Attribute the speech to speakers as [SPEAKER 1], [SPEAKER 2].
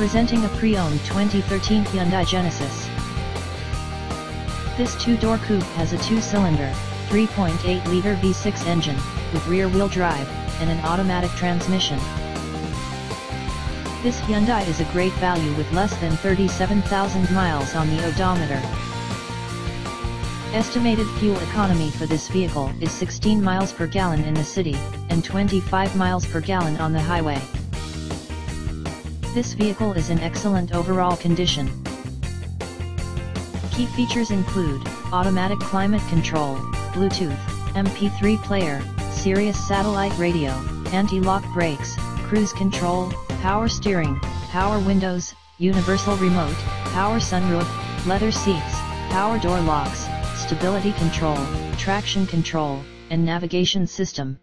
[SPEAKER 1] Presenting a pre-owned 2013 Hyundai Genesis. This two-door coupe has a two-cylinder, 3.8-liter V6 engine, with rear-wheel drive, and an automatic transmission. This Hyundai is a great value with less than 37,000 miles on the odometer. Estimated fuel economy for this vehicle is 16 miles per gallon in the city, and 25 miles per gallon on the highway. This vehicle is in excellent overall condition. Key features include, automatic climate control, Bluetooth, MP3 player, Sirius satellite radio, anti-lock brakes, cruise control, power steering, power windows, universal remote, power sunroof, leather seats, power door locks, stability control, traction control, and navigation system.